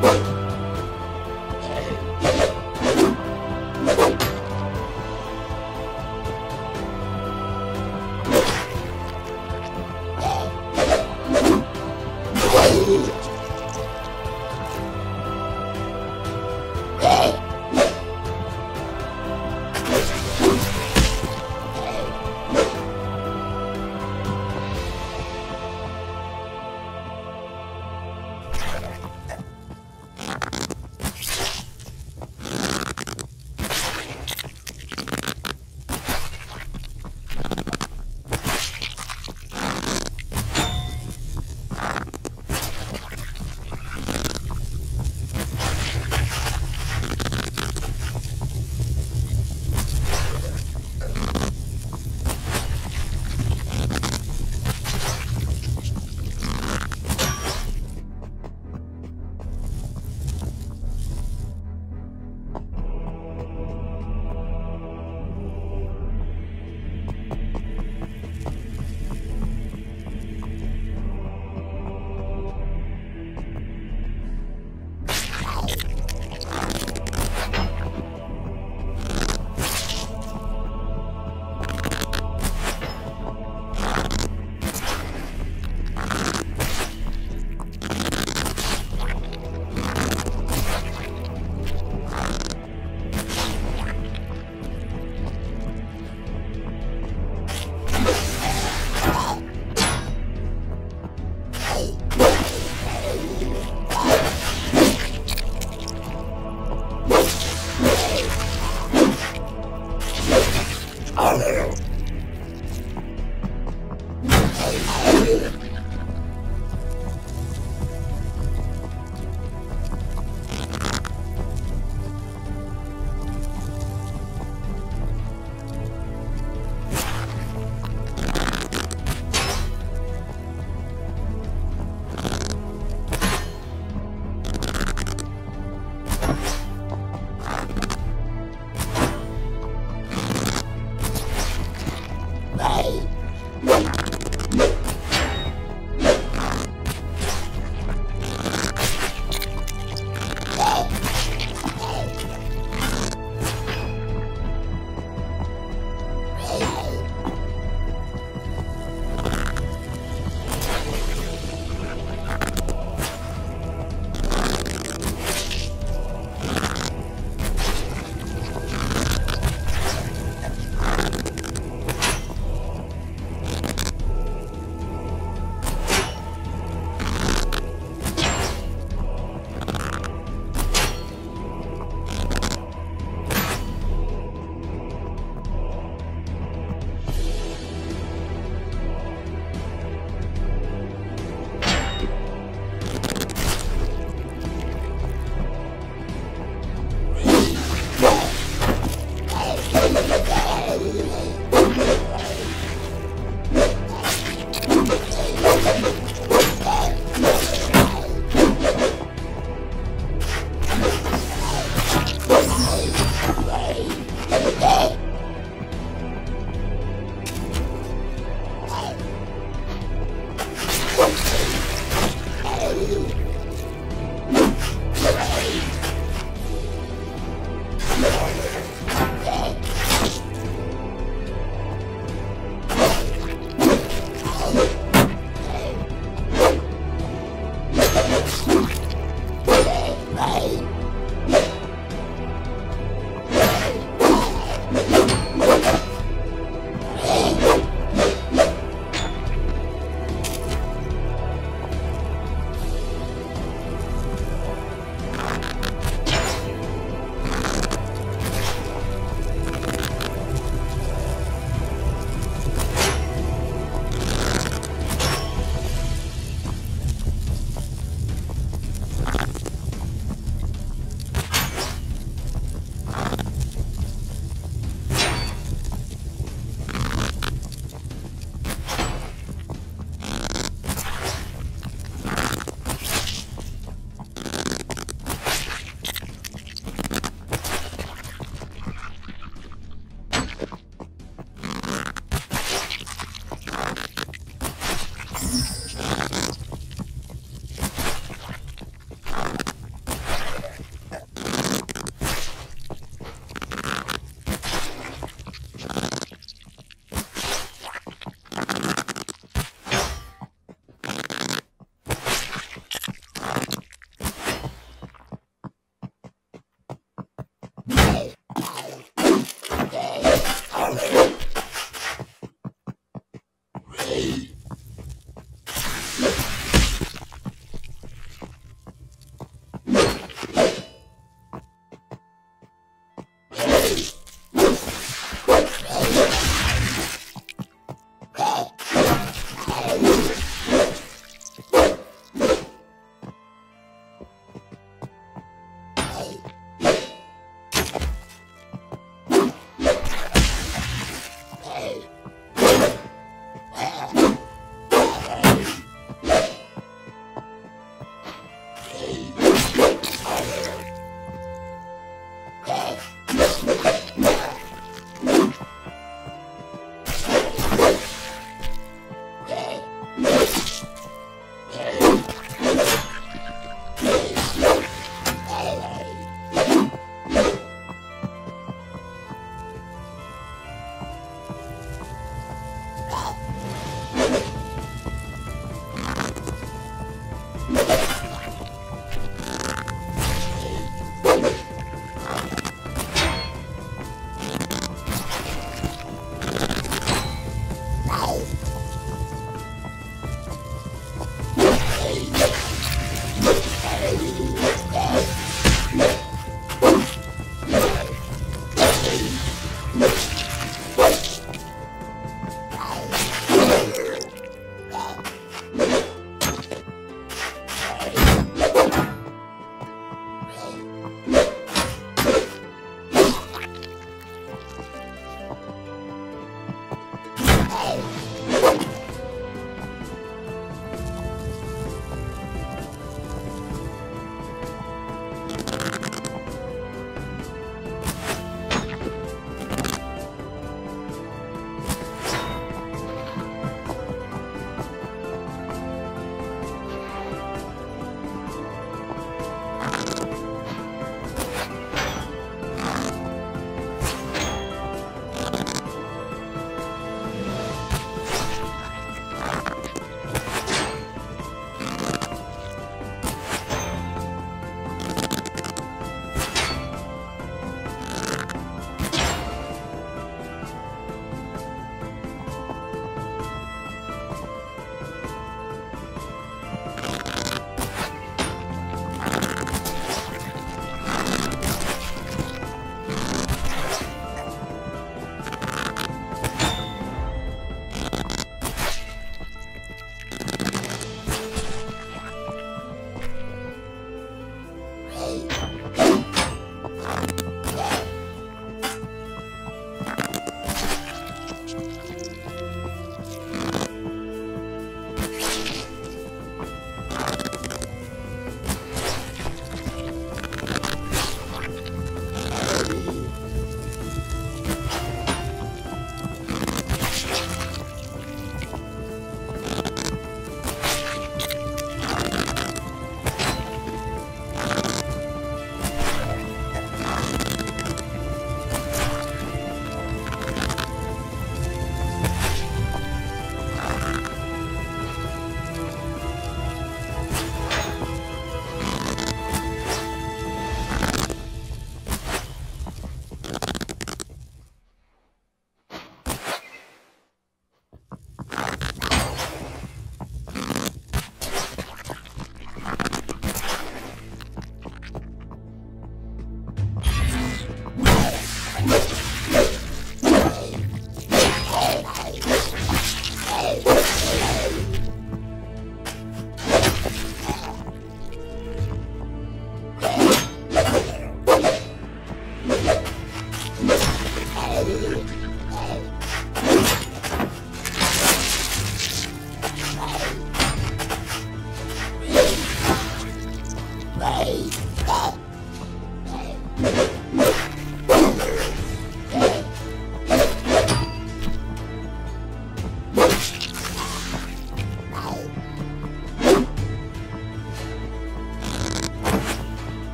Bye.